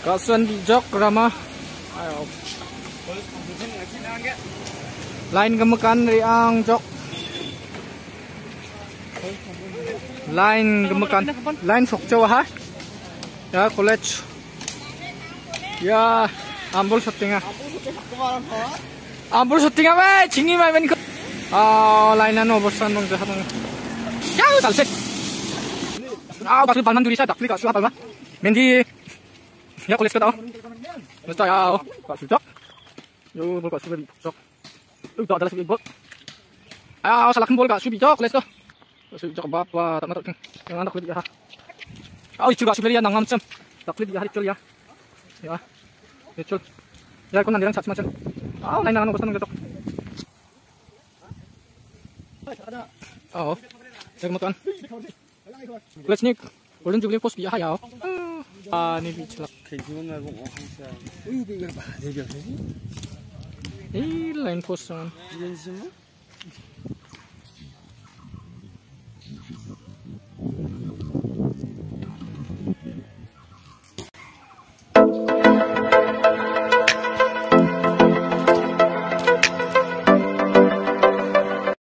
Kasuan bijak rama. Ayo. Lain gemekan dari ang jok. Lain gemekan. Lain sok jawa ha. Ya college. Ya ambul syutingnya. Ambul syutingnya weh, jingi mah ben. Ah, lain ano bosan dong jahat dong. Ya, talset. Ah, bakal palman duri sa dakli ka suha palma. Mendi Ya kulit ka tao. Basta ya, oh. Ka sudak. Yo, bol ka subi sok. Uy, da adalah subi bol. Ah, oh, salakin bol ka subi jok, kulit ka. Subi jok bapa, tak natok. Yang anak kulit ya. Ah, itu ga subi ya nang amcam. Tak kulit ya hari ya. Ya. Ya cul. Ya, kung nandirang chat macam. Ah, lain na ano basta nang gatok. Oo. Saya makan. Let's nik. Ulun juga pos biaya पानी भी छला खेलने में वो वहां से वही भी कर बाहर दे गया है ये लाइन पोस्ट है ये से